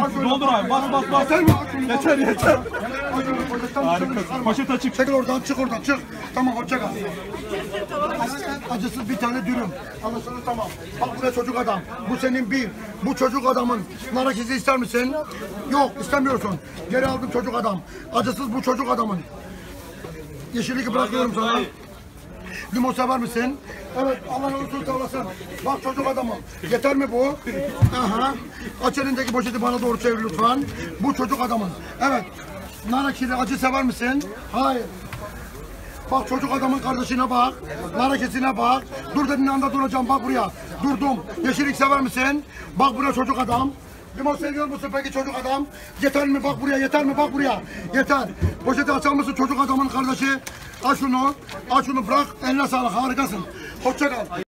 Doldur abi. Bas bas bas. Yeter mi? Yeter yeter. Harikasın. Poşet açık. Çekil oradan, çık oradan, çık. Tamam, hoşça kal. Acısız bir tane dürüm. Anlaşıldı tamam. Bak buraya çocuk adam. Bu senin bir. Bu çocuk adamın. Nar ekşisi ister misin? Yok, istemiyorsun. Geri aldım çocuk adam. Acısız bu çocuk adamın. Yeşillik bırakıyorum sana. Limon sever misin? Evet, Allah razı olsun olasın. Bak çocuk adamım. Yeter mi bu? Aha. Aç elindeki poşeti bana doğru çevir lütfen. Bu çocuk adamın. Evet. Nar ekşili acı sever misin? Hayır. Bak çocuk adamın kardeşine bak. Nar ekşisine bak. Dur dediğin anda duracağım. Bak buraya. Durdum. Yeşillik sever misin? Bak buraya çocuk adam. Limon seviyor musun peki çocuk adam? Yeter mi? Bak buraya. Yeter mi? Bak buraya. Yeter. Poşeti açar mısın çocuk adamın kardeşi? Al şunu. Al şunu bırak. Eline sağlık. Harikasın. Hoşça kal.